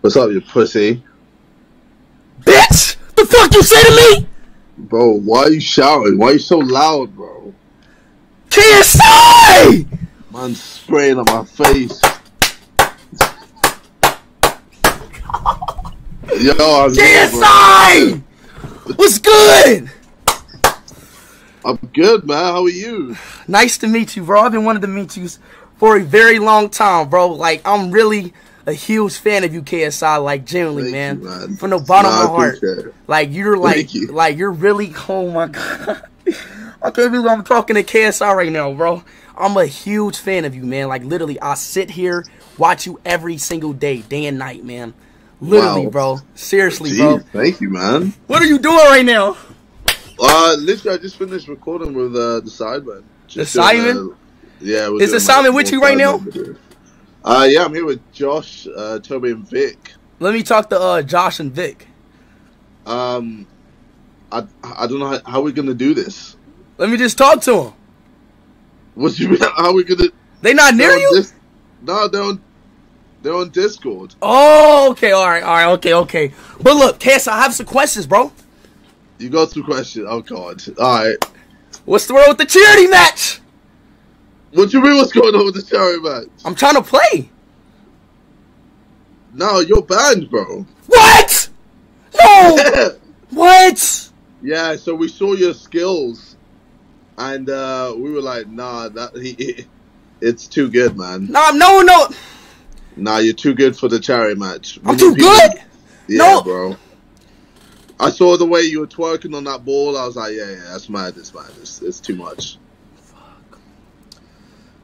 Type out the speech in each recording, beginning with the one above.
What's up, you pussy? Bitch! The fuck you say to me? Bro, why are you shouting? Why are you so loud, bro? KSI! Man spraying on my face. Yo, I'm here, What's good? I'm good, man. How are you? Nice to meet you, bro. I've been wanting to meet you for a very long time, bro. Like, I'm really a huge fan of you, KSI. Like, genuinely, man. you, man. From the bottom Nah, of my heart. it. Like, you're like, you. like, you're really, oh my God. I can't believe I'm talking to KSI right now, bro. I'm a huge fan of you, man. Like, literally, I sit here, watch you every single day, day and night, man. Literally, Wow. bro. Seriously, Gee, bro. thank you, man. What are you doing right now? Uh, literally, I just finished recording with uh, the Sidemen. Just The uh, yeah. we're Is like, Sidemen with you right now? Uh, yeah, I'm here with Josh, uh, Toby, and Vic. Let me talk to uh, Josh and Vic. Um, I I don't know how, how we're gonna do this. Let me just talk to him. What you mean? How we gonna? They not near you? Dis- no, they're on. They're on Discord. Oh, okay, all right, all right, okay, okay. But look, Cass, I have some questions, bro. You got some questions. Oh God. All right. What's the word with the charity match? What you mean? What's going on with the charity match? I'm trying to play. No, you're banned, bro. What? No. what? yeah. So we saw your skills, and uh, we were like, Nah, that he, he- it's too good, man. Nah, no, no. Nah, you're too good for the charity match. I'm too people- good. Yeah, No. bro. I saw the way you were twerking on that ball. I was like, yeah, yeah, that's mad. It's mad. It's, it's too much.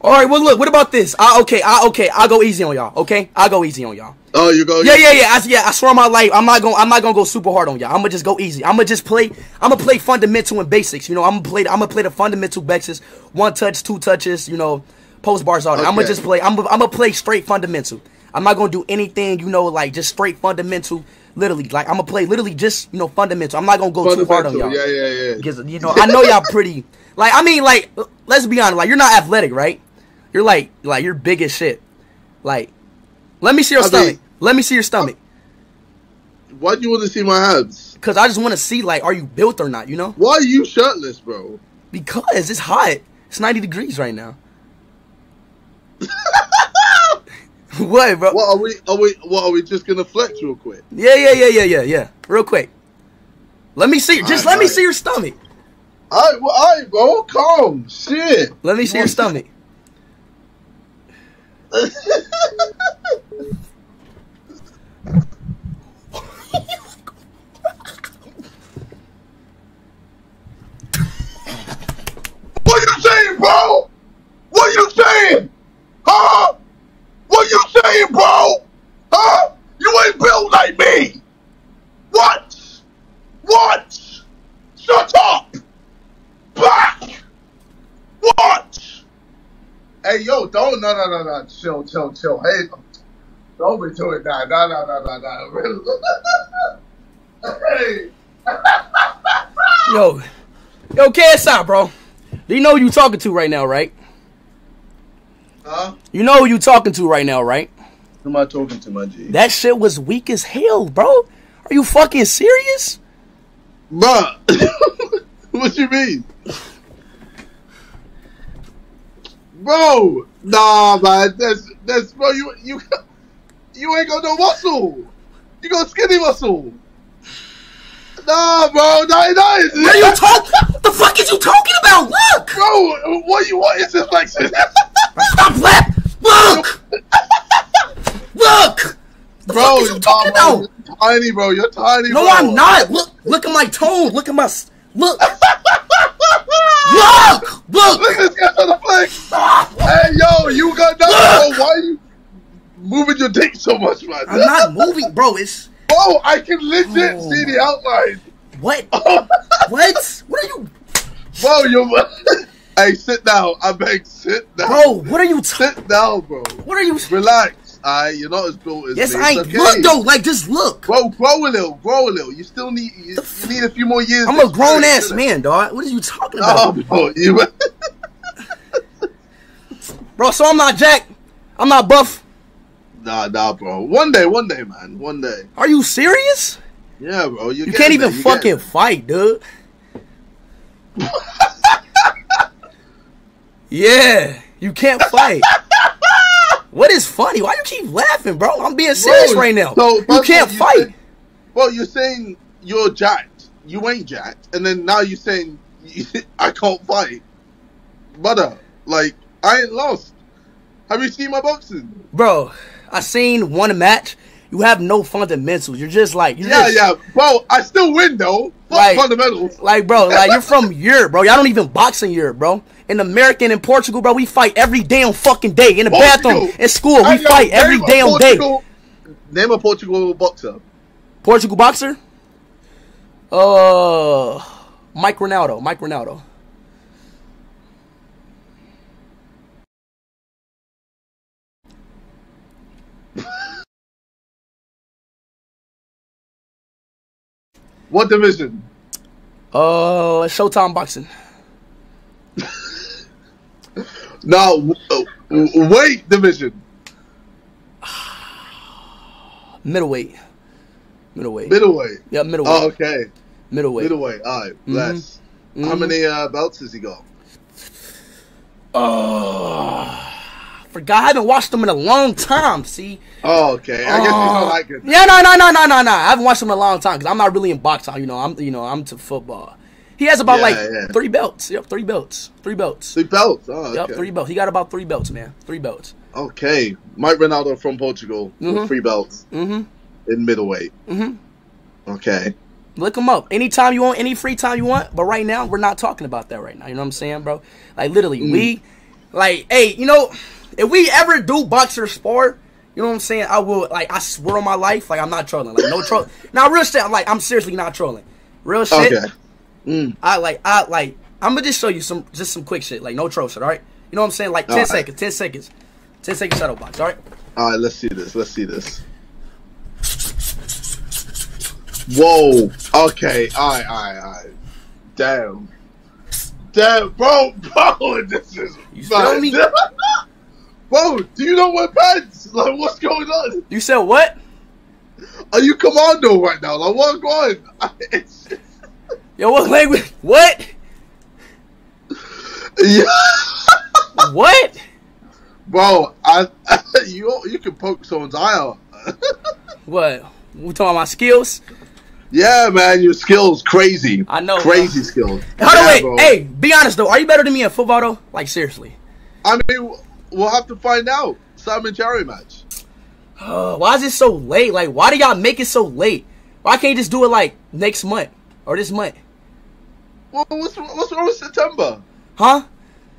All right, well, look. What about this? I, okay, I, okay. I'll go easy on y'all. Okay, I'll go easy on y'all. Oh, you go. Yeah, yeah, yeah. I, yeah, I swear on my life, I'm not gonna, I'm not gonna go super hard on y'all. I'm gonna just go easy. I'm gonna just play. I'm gonna play fundamental and basics. You know, I'm gonna play. I'm gonna play the fundamental basics. One touch, two touches. You know, post bars all that. I'm gonna just play. I'm, I'm gonna play straight fundamental. I'm not gonna do anything. You know, like just straight fundamental. Literally, like I'm gonna play literally just you know fundamental. I'm not gonna go too hard on y'all. Yeah, yeah, yeah. Because you know, I know y'all pretty. Like I mean, like let's be honest. Like you're not athletic, right? You're like like you're big as shit. Like, let me see your I stomach. mean- let me see your stomach. Why do you want to see my abs? Cause I just want to see like, are you built or not? You know? Why are you shirtless, bro? Because it's hot. It's 90 degrees right now. what, bro? What are we? Are we? What are we just gonna flex real quick? Yeah, yeah, yeah, yeah, yeah, yeah. Real quick. Let me see. Just Alright, let me see your stomach. Alright, well, alright, bro. Calm. Shit. Let me see your stomach. What you saying, bro? What you saying? Huh? What you saying, bro? Huh? You ain't built like me. What? What? Shut up. Back. What? Hey, yo, don't, no, no, no, no, chill, chill, chill. Hey, don't be doing that. No, no, no, no, no. hey. Yo, yo, KSI, bro. Do you know who you talking to right now, right? Huh? You know who you talking to right now, right? Who am I talking to, my G? That shit was weak as hell, bro. Are you fucking serious? Bruh, what you mean? Bro, nah, man, that's that's bro. You you you ain't got no muscle. You got skinny muscle. Nah, bro, nah. What are you talking? What the fuck is you talking about? Look, bro? What you what is this like? stop laughing. Look, look. The bro, fuck is you nah, talking bro, about? You're tiny, bro. You're tiny. No, bro. I'm not. Look, look at my tone. Look at my look. Look, Look look. at this guy trying to flex. Hey, yo, you got that, bro. Why are you moving your dick so much, man? I'm not moving, bro. It's Bro, I can legit Oh see the outline. what? What? What are you, bro, you. hey, sit down. I beg, sit down. bro? What are you? Sit down, bro. what are you? Relax. Alright, you're not as built as Yes, me. I ain't. okay. Look though, like just look. Bro, grow a little, grow a little. You still need, you, you need a few more years. I'm a grown ass man, dog. What are you talking oh, about, Oh, bro, you. bro? So I'm not Jack. I'm not buff. Nah, nah, bro. One day, one day, man. One day. Are you serious? Yeah, bro. You can't even fucking fight, dude. yeah, you can't fight. What is funny? Why you keep laughing, bro? I'm being serious right now. so you can't you fight. said- Well, you're saying you're jacked. You ain't jacked, and then now you're saying I can't fight, brother. Like I ain't lost. Have you seen my boxing? Bro, I seen one match. You have no fundamentals. You're just like you're Yeah, just, yeah, bro. I still win though. Fuck Like- fundamentals. Like, bro, like you're from Europe, bro. Y'all don't even box in Europe, bro. In American and Portugal, bro, we fight every damn fucking day. In the Portugal. bathroom, in school, we fight every damn day. Name a Portugal boxer. Portugal boxer? Uh, Mike Ronaldo. Mike Ronaldo. What division? Uh, Showtime boxing. now, uh, weight division. Middleweight. Middleweight. Middleweight. yeah, middleweight. Oh, okay. middleweight. Middleweight. All right. Less. How Mhm. many uh, belts has he got? Oh, forgot. I haven't watched them in a long time. See. Oh, okay. I guess he's not like it. Yeah, no, no, no, no, no, no. I haven't watched them in a long time because I'm not really in boxing. You know, I'm, you know, I'm to football. He has about Yeah, like yeah. three belts. Yep, three belts. Three belts. Three belts. Oh, Yep, three belts. He got about three belts, man. Three belts. Okay. Mike Ronaldo from Portugal Mhm. with three belts Mm-hmm. in middleweight. Mm-hmm. Okay. Look him up. Anytime you want, any free time you want. But right now, we're not talking about that right now. You know what I'm saying, bro? Like literally, Mm. we, like, hey, you know, if we ever do boxer sport, you know what I'm saying? I will, like, I swear on my life, like, I'm not trolling. Like, no troll. now, real shit. I'm like, I'm seriously not trolling. Real shit. Okay. Mm. I like, I like. I'm gonna just show you some, just some quick shit, like no troll shit. All right. You know what I'm saying? Like ten seconds, ten seconds, ten seconds shadow box. All right. All right. Let's see this. Let's see this. Whoa. Okay. All right. All right. All right. Damn. Damn, bro, bro, this is You feel me? bro, do you know what pants? Like, what's going on? You said what? Are you commando right now? Like, what's going? It's, Yo, what language? What? yeah. What? Bro, I, you you can poke someone's eye out. What? We talking about my skills? yeah, man, your skills crazy. I know, crazy skills. Hold on, wait. bro. Hey, be honest though. Are you better than me in football though? Like seriously. I mean, we'll have to find out. Sidemen charity match. Uh, why is it so late? Like, why do y'all make it so late? Why can't you just do it like next month or this month? Well, what's what's wrong with September? Huh?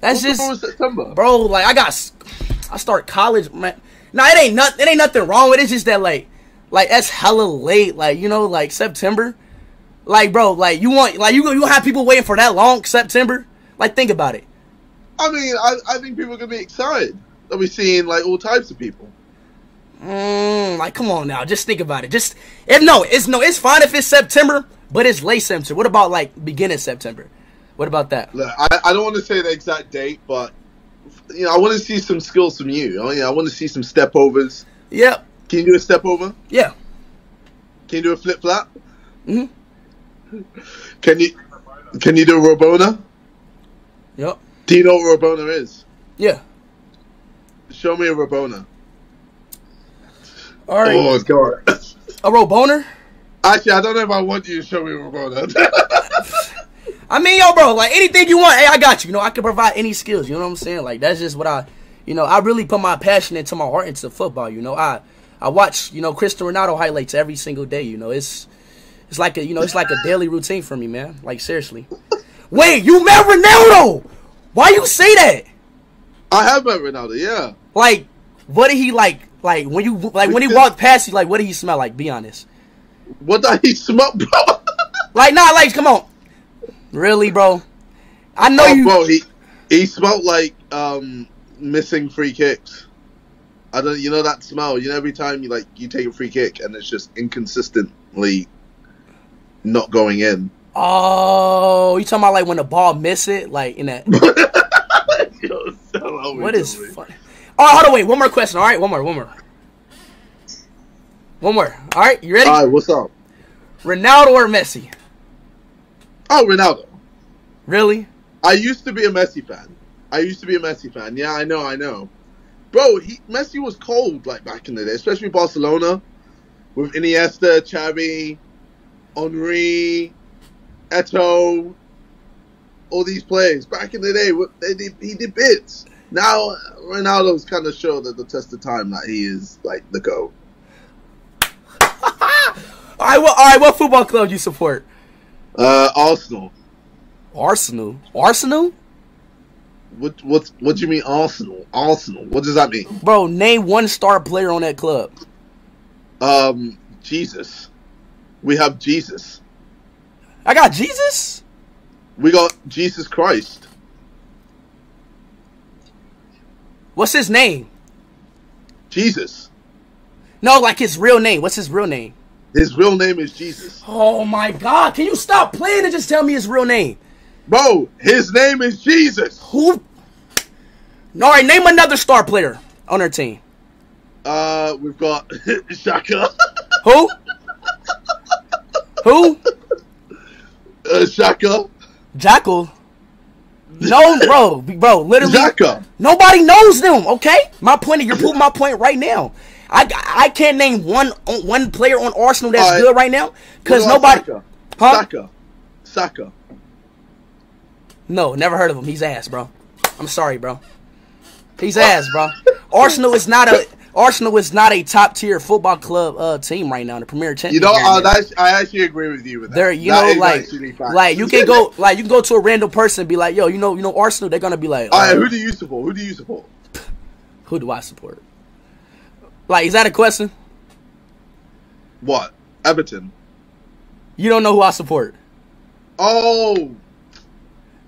That's What's wrong just, with September? bro. Like, I got, I start college, man. Nah, it ain't not, it ain't nothing wrong with it. It's just that like, like that's hella late. Like, you know, like September. Like, bro, like you want, like you you have people waiting for that long September? Like, think about it. I mean, I, I think people are gonna be excited. They'll be seeing like all types of people. Mm, like, come on now, just think about it. Just if no, it's no, it's fine if it's September, but it's late September. What about like beginning September? What about that? Look, I, I don't want to say the exact date, but you know, I want to see some skills from you. I, mean, I want to see some step overs. Yep. Can you do a step over? Yeah. Can you do a flip flap? Mhm. Can you can you do a Rabona? Yep. Do you know what Rabona is? Yeah. Show me a Rabona. All right. Oh god. A row boner. Actually, I don't know if I want you to show me a Rabona. I mean, yo, bro, like anything you want, hey, I got you. You know, I can provide any skills. You know what I'm saying? Like that's just what I, you know, I really put my passion into my heart into football. You know, I I watch you know Cristiano Ronaldo highlights every single day. You know, it's it's like a you know it's like a daily routine for me, man. Like seriously. Wait, you met Ronaldo? Why you say that? I have met Ronaldo. Yeah. Like, what did he like? Like when you like when he walked past you, like what did he smell like? Be honest. What did he smell, bro? Like, nah, like, come on. Really, bro? I know oh, you. bro, he he smelled like um missing free kicks. I don't, you know that smell. You know, every time you like you take a free kick and it's just inconsistently not going in. Oh, you talking about like when the ball miss it, like in that? Yo, What is funny? funny? Oh, hold on, wait. One more question. All right, one more, one more. One more. All right, you ready? All right, what's up? Ronaldo or Messi? Oh, Ronaldo. Really? I used to be a Messi fan. I used to be a Messi fan. Yeah, I know, I know. Bro, he Messi was cold like back in the day, especially Barcelona with Iniesta, Xavi, Henry, Eto'o, all these players back in the day. They did, he did bits. Now Ronaldo's kind of showed at the test of time that he is like the go. all right, well, all right. What football club do you support? Uh, Arsenal. Arsenal. Arsenal. What what what do you mean Arsenal? Arsenal. What does that mean? Bro, name one star player on that club. Um, Jesus. We have Jesus. I got Jesus. We got Jesus Christ. What's his name? Jesus. No, like his real name. What's his real name? His real name is Jesus. Oh my God! Can you stop playing and just tell me his real name? Bro, his name is Jesus. Who? All right, name another star player on our team. Uh, we've got Xhaka. Who? Who? Uh, Xhaka. Jackal. No, bro, bro, literally. Xhaka. Nobody knows them. Okay, my point. You're proving my point right now. I, I can't name one one player on Arsenal that's right. good right now because nobody. Saka? Huh? Saka. Saka. No, never heard of him. He's ass, bro. I'm sorry, bro. He's ass, bro. Arsenal is not a Arsenal is not a top tier football club uh, team right now in the Premier Championship. You know, uh, that's, I actually agree with you with that. They're you That know like like you can go like you can go to a random person and be like yo you know you know Arsenal they're gonna be like All right, uh, who do you support? Who do you support? who do I support? Like is that a question? What? Everton. You don't know who I support? Oh,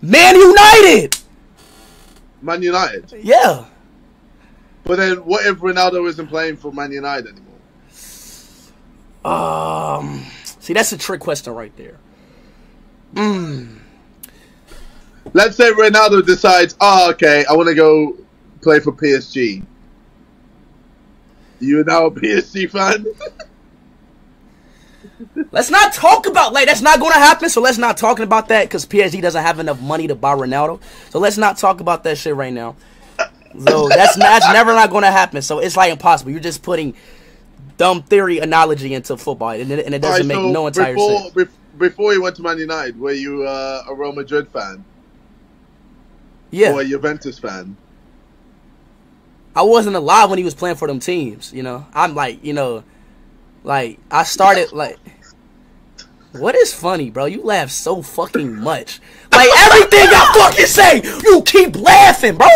Man United. Man United. Yeah. But then, what if Ronaldo isn't playing for Man United anymore? Um. See, that's a trick question right there. Mm. Let's say Ronaldo decides, oh, okay, I want to go play for PSG. You now a PSG fan? Let's not talk about like that's not going to happen. So let's not talking about that because PSG doesn't have enough money to buy Ronaldo. So let's not talk about that shit right now. So that's that's never not going to happen. So it's like impossible. You're just putting dumb theory analogy into football, and it, and it doesn't make so no entire before, sense. bef- before you went to Man United, were you uh, a Real Madrid fan Yeah, or a Juventus fan? I wasn't alive when he was playing for them teams. You know, I'm like, you know, like I started like. What is funny, bro? You laugh so fucking much. Like everything I fucking say, you keep laughing, bro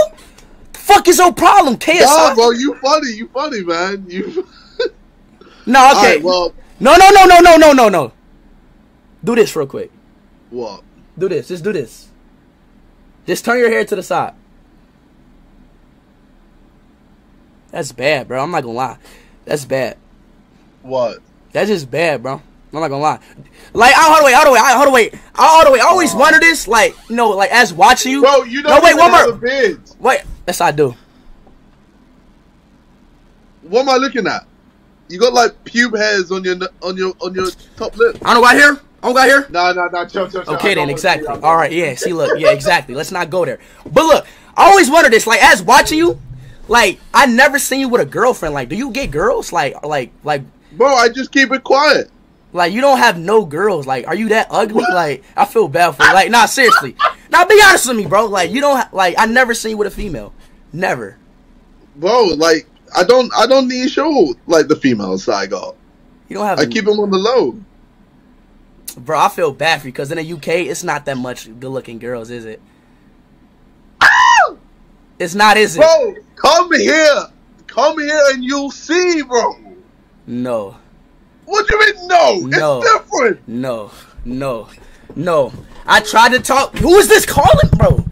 fuck is your problem, KSI? Nah, bro, you funny. You funny, man. You. no, okay. Right, well. No, no, no, no, no, no, no, no. Do this real quick. What? Do this. Just do this. Just turn your hair to the side. That's bad, bro. I'm not gonna lie. That's bad. What? That's just bad, bro. I'm not gonna lie. Like, I hold the way, hold the way, hold the way, hold the way. I always uh, wonder this, like, you no, know, like as watching you. Bro, you don't no, wait, one more. Wait, yes, I do. What am I looking at? You got like pube hairs on your on your on your top lip. I don't got here. I don't got here. No, no, no, chill, chill, chill. Okay, then exactly. All right, yeah. See, look, yeah, exactly. Let's not go there. But look, I always wonder this. Like, as watching you, like, I never seen you with a girlfriend. Like, do you get girls? Like, like, like, Bro, I just keep it quiet. like you don't have no girls. Like, are you that ugly? Like, I feel bad for you. Like, nah, seriously. Now, be honest with me, bro. Like, you don't ha- like. I never seen you with a female. Never. Bro, like I don't I don't need show like the female I. You don't have. I keep him on the low. bro. I feel bad for you because in the UK, it's not that much good-looking girls, is it? It's not, is it? Bro, come here. Come here and you'll see, bro. No. What do you mean no? No. It's different. No, no, no. I tried to talk. Who is this calling, bro?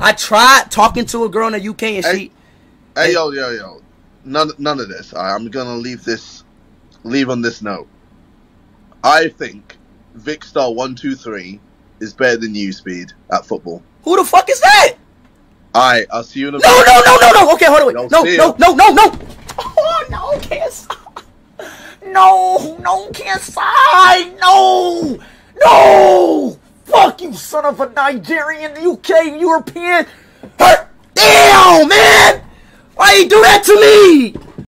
I tried talking to a girl in the UK and she. Hey yo, yo, yo. None none of this. I, I'm gonna leave this leave on this note. I think Vikstar one two three is better than you speed at football. Who the fuck is that? Alright, I'll see you in a No, no, no, no, no. Okay, hold on. No, no, no, no, no. Oh no, KSI. No, no, can't KSI. No, no. Fuck you, son of a Nigerian, the UK, European. Damn, man. Why you do that to me?